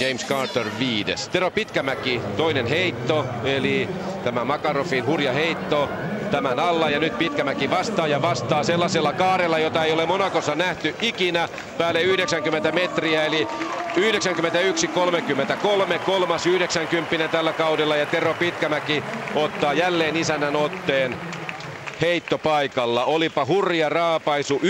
James Carter viides. Tero Pitkämäki toinen heitto, eli tämä Makarofin hurja heitto tämän alla ja nyt Pitkämäki vastaa ja vastaa sellaisella kaarella, jota ei ole Monakossa nähty ikinä. Päälle 90 metriä eli 91-33, kolmas 90 tällä kaudella ja Tero Pitkämäki ottaa jälleen isännän otteen heittopaikalla. Olipa hurja raapaisu 91-33.